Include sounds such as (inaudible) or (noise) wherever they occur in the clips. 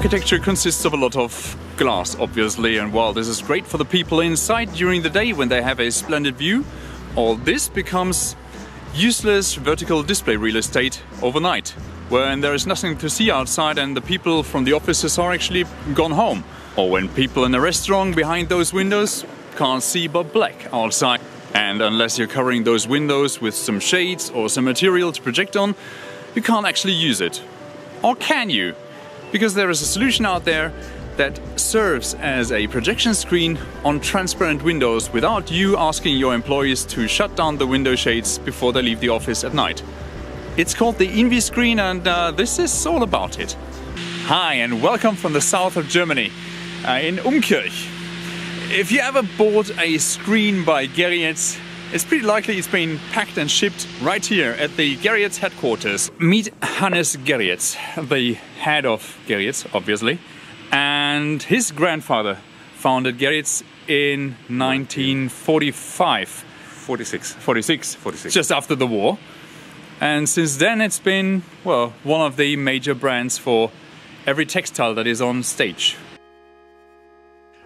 architecture consists of a lot of glass, obviously, and while this is great for the people inside during the day when they have a splendid view, all this becomes useless vertical display real estate overnight, when there is nothing to see outside and the people from the offices are actually gone home, or when people in a restaurant behind those windows can't see but black outside. And unless you're covering those windows with some shades or some material to project on, you can't actually use it. Or can you? Because there is a solution out there that serves as a projection screen on transparent windows without you asking your employees to shut down the window shades before they leave the office at night. It's called the InView and uh, this is all about it. Hi and welcome from the south of Germany, uh, in Umkirch. If you ever bought a screen by Gerriets, it's pretty likely it's been packed and shipped right here at the Gerriets headquarters. Meet Hannes Gerriets, the head of Gerriets, obviously, and his grandfather founded Gerriets in 1945. 46. 46. 46. Just after the war. And since then it's been, well, one of the major brands for every textile that is on stage.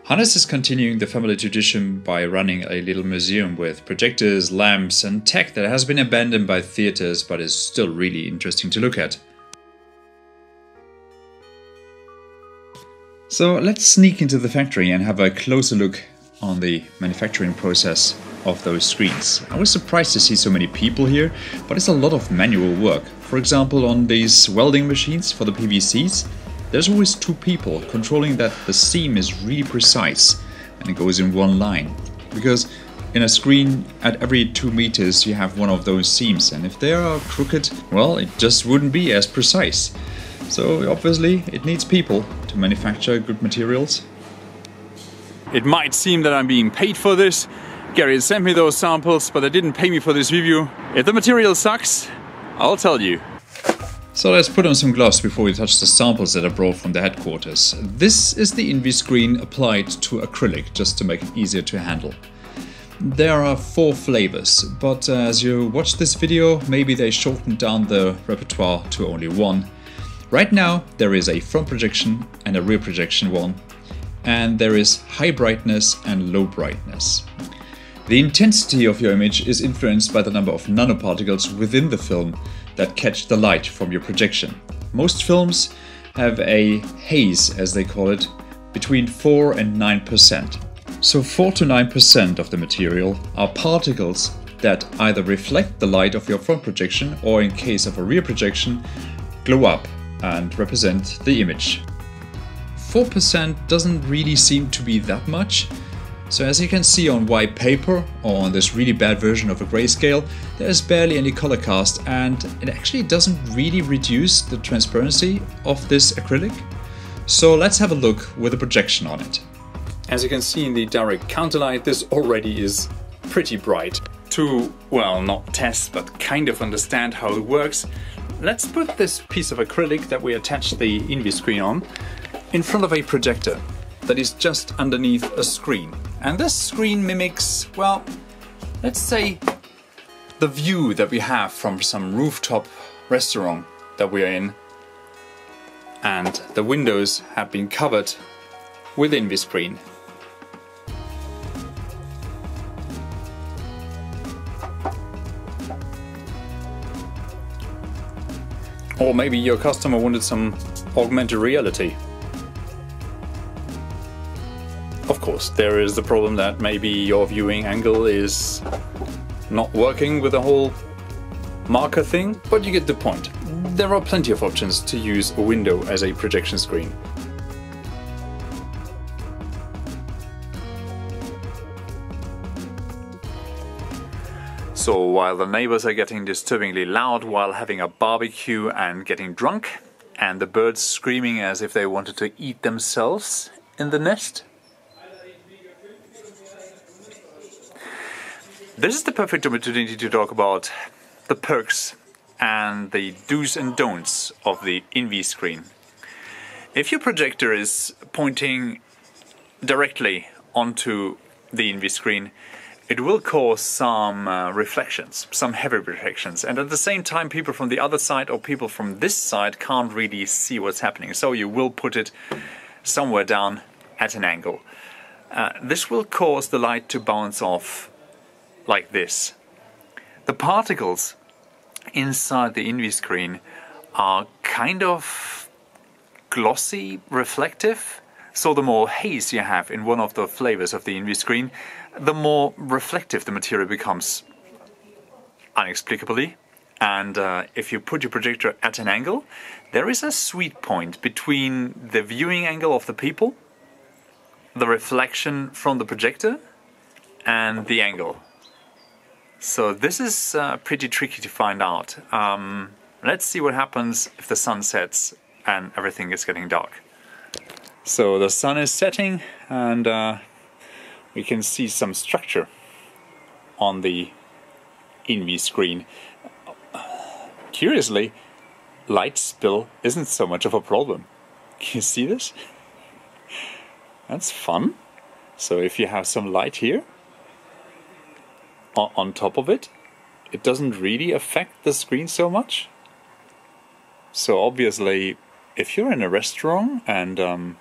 Hannes is continuing the family tradition by running a little museum with projectors, lamps, and tech that has been abandoned by theaters but is still really interesting to look at. So let's sneak into the factory and have a closer look on the manufacturing process of those screens. I was surprised to see so many people here, but it's a lot of manual work. For example, on these welding machines for the PVCs, there's always two people controlling that the seam is really precise and it goes in one line. Because in a screen at every 2 meters you have one of those seams and if they are crooked, well, it just wouldn't be as precise. So obviously it needs people to manufacture good materials. It might seem that I'm being paid for this. Gerriets sent me those samples, but they didn't pay me for this review. If the material sucks, I'll tell you. So let's put on some gloves before we touch the samples that I brought from the headquarters. This is the Inviscreen applied to acrylic, just to make it easier to handle. There are four flavors, but uh, as you watch this video, maybe they shortened down the repertoire to only one. Right now, there is a front projection and a rear projection one, and there is high brightness and low brightness. The intensity of your image is influenced by the number of nanoparticles within the film that catch the light from your projection. Most films have a haze, as they call it, between 4 and 9%. So 4 to 9% of the material are particles that either reflect the light of your front projection or in case of a rear projection, glow up and represent the image. 4% doesn't really seem to be that much, so as you can see on white paper or on this really bad version of a grayscale, there's barely any color cast and it actually doesn't really reduce the transparency of this acrylic. So let's have a look with a projection on it. As you can see in the direct counterlight, this already is pretty bright. To, well, not test, but kind of understand how it works, let's put this piece of acrylic that we attached the Inviscreen on in front of a projector that is just underneath a screen. And this screen mimics, well, let's say the view that we have from some rooftop restaurant that we are in. And the windows have been covered within the screen. Or maybe your customer wanted some augmented reality. Course, there is the problem that maybe your viewing angle is not working with the whole marker thing, but you get the point. There are plenty of options to use a window as a projection screen. So while the neighbors are getting disturbingly loud while having a barbecue and getting drunk, and the birds screaming as if they wanted to eat themselves in the nest, This is the perfect opportunity to talk about the perks and the do's and don'ts of the Inviscreen. If your projector is pointing directly onto the Inviscreen, it will cause some uh, reflections, some heavy reflections, and at the same time, people from the other side or people from this side can't really see what's happening. So you will put it somewhere down at an angle. Uh, this will cause the light to bounce off like this. The particles inside the Inviscreen are kind of glossy, reflective. So the more haze you have in one of the flavors of the Inviscreen, the more reflective the material becomes inexplicably. And uh, if you put your projector at an angle, there is a sweet point between the viewing angle of the people, the reflection from the projector, and the angle. So this is uh, pretty tricky to find out. Um, let's see what happens if the sun sets and everything is getting dark. So the sun is setting and uh, we can see some structure on the Inviscreen. Curiously, light spill isn't so much of a problem. Can you see this? That's fun. So if you have some light here on top of it, it doesn't really affect the screen so much. So obviously, if you're in a restaurant and um,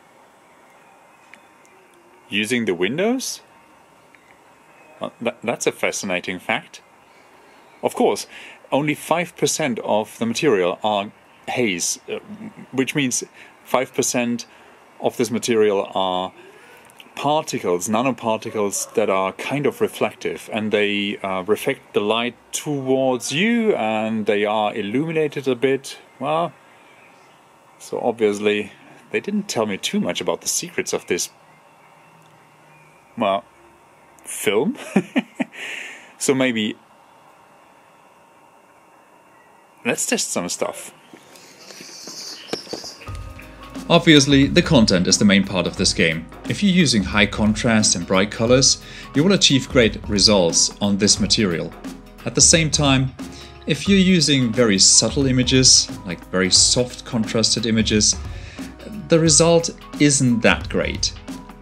using the windows? That, that's a fascinating fact. Of course, only 5% of the material are haze, uh, which means 5% of this material are particles, nanoparticles that are kind of reflective and they uh, reflect the light towards you and they are illuminated a bit. Well, so obviously they didn't tell me too much about the secrets of this well, film. (laughs) so maybe let's test some stuff. Obviously, the content is the main part of this game. If you're using high contrast and bright colors, you will achieve great results on this material. At the same time, if you're using very subtle images, like very soft contrasted images, the result isn't that great.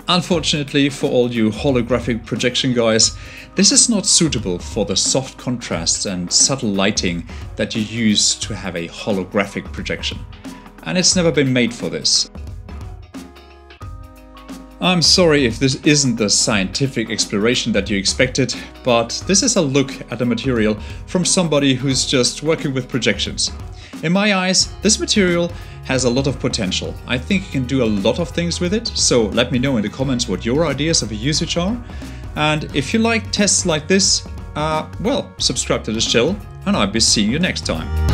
Unfortunately for all you holographic projection guys, this is not suitable for the soft contrast and subtle lighting that you use to have a holographic projection. And it's never been made for this. I'm sorry if this isn't the scientific exploration that you expected, but this is a look at the material from somebody who's just working with projections. In my eyes, this material has a lot of potential. I think you can do a lot of things with it, so let me know in the comments what your ideas of a usage are. And if you like tests like this, uh, well, subscribe to this channel and I'll be seeing you next time.